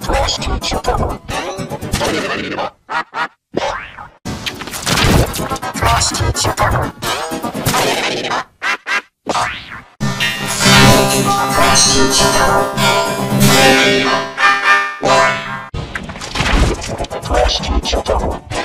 Frost, attached to each other.